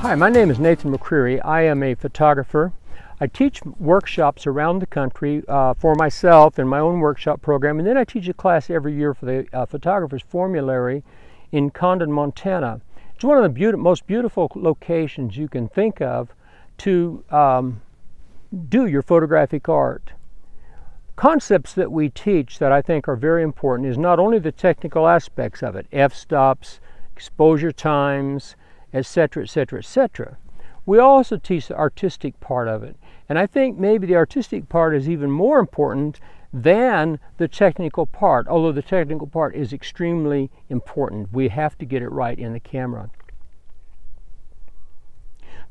Hi, my name is Nathan McCreery. I am a photographer. I teach workshops around the country uh, for myself in my own workshop program, and then I teach a class every year for the uh, Photographer's Formulary in Condon, Montana. It's one of the be most beautiful locations you can think of to um, do your photographic art. Concepts that we teach that I think are very important is not only the technical aspects of it, f-stops, exposure times, etc., etc., etc. We also teach the artistic part of it. And I think maybe the artistic part is even more important than the technical part, although the technical part is extremely important. We have to get it right in the camera.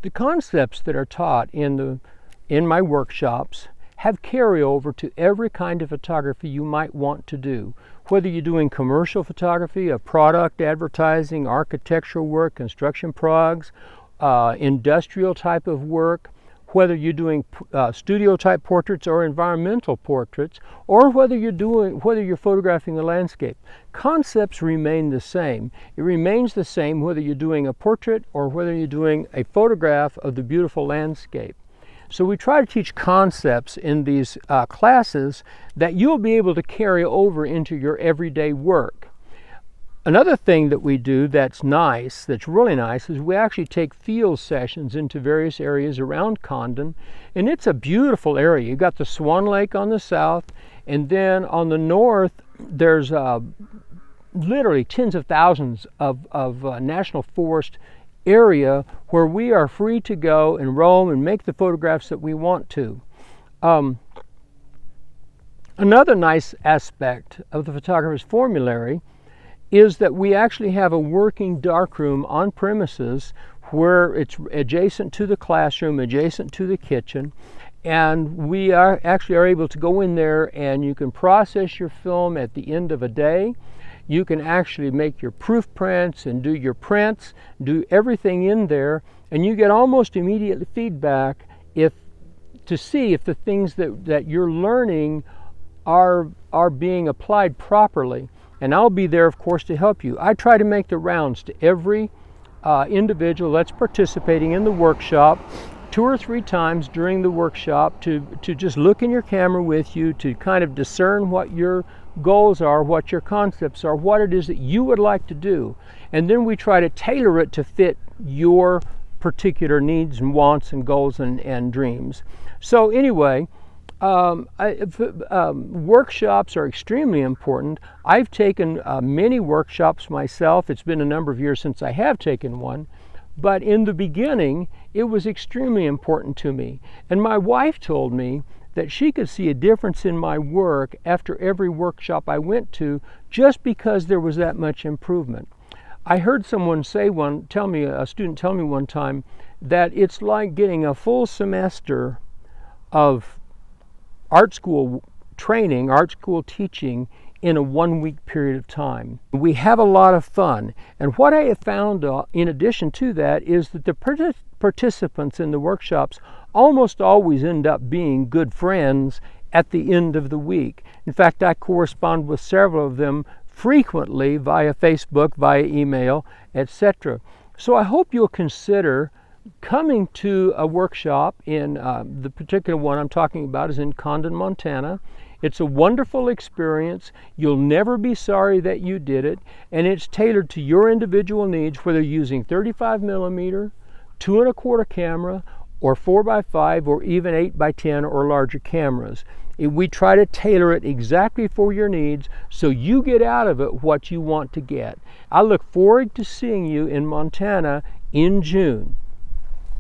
The concepts that are taught in, the, in my workshops have carryover to every kind of photography you might want to do. Whether you're doing commercial photography, a product advertising, architectural work, construction progs, uh, industrial type of work, whether you're doing uh, studio type portraits or environmental portraits, or whether you're doing whether you're photographing a landscape. Concepts remain the same. It remains the same whether you're doing a portrait or whether you're doing a photograph of the beautiful landscape. So we try to teach concepts in these uh, classes that you'll be able to carry over into your everyday work. Another thing that we do that's nice, that's really nice, is we actually take field sessions into various areas around Condon, and it's a beautiful area. You've got the Swan Lake on the south, and then on the north, there's uh, literally tens of thousands of, of uh, national forest area where we are free to go and roam and make the photographs that we want to. Um, another nice aspect of the photographer's formulary is that we actually have a working darkroom on premises where it's adjacent to the classroom, adjacent to the kitchen, and we are actually are able to go in there and you can process your film at the end of a day you can actually make your proof prints and do your prints, do everything in there, and you get almost immediate feedback if to see if the things that, that you're learning are, are being applied properly. And I'll be there, of course, to help you. I try to make the rounds to every uh, individual that's participating in the workshop two or three times during the workshop to, to just look in your camera with you to kind of discern what your goals are, what your concepts are, what it is that you would like to do. And then we try to tailor it to fit your particular needs and wants and goals and, and dreams. So, anyway, um, I, um, workshops are extremely important. I've taken uh, many workshops myself. It's been a number of years since I have taken one. But in the beginning, it was extremely important to me. And my wife told me that she could see a difference in my work after every workshop I went to just because there was that much improvement. I heard someone say one, tell me, a student tell me one time that it's like getting a full semester of art school training, art school teaching in a one week period of time. We have a lot of fun. And what I have found uh, in addition to that is that the participants in the workshops almost always end up being good friends at the end of the week. In fact, I correspond with several of them frequently via Facebook, via email, etc. So I hope you'll consider coming to a workshop in uh, the particular one I'm talking about is in Condon, Montana. It's a wonderful experience. You'll never be sorry that you did it, and it's tailored to your individual needs, whether you're using 35 millimeter, two and a quarter camera, or four by five, or even eight by 10 or larger cameras. We try to tailor it exactly for your needs so you get out of it what you want to get. I look forward to seeing you in Montana in June.